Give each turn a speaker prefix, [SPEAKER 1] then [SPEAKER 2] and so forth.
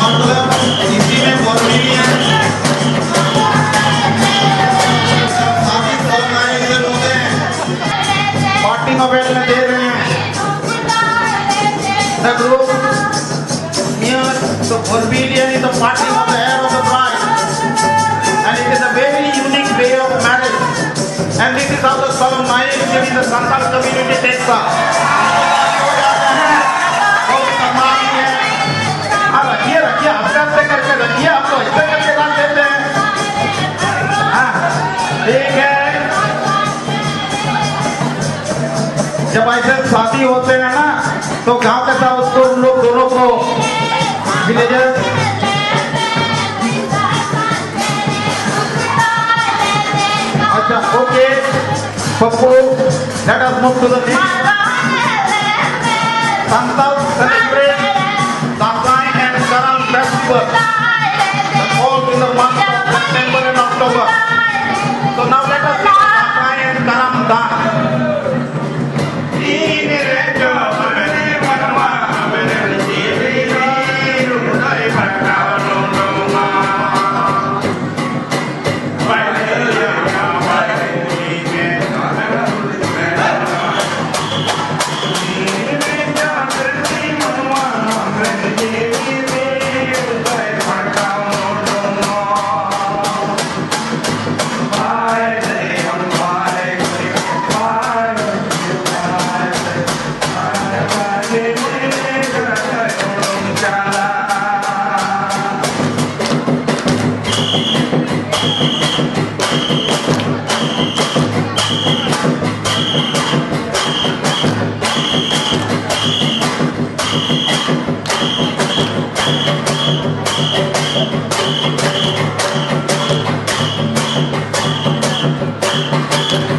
[SPEAKER 1] मतलब इसी में फॉर्मेलियन शादी फॉर्माए ये लोग हैं party and this is how the solemnization the Santal community takes रखिए रखिए, हफ़्ते करके रखिए करके है। जब ऐसे शादी होते हैं ना तो गाँव के साथ उसको, उन लोग दोनों को विलेजर अच्छा okay. But let us move to the next. Santa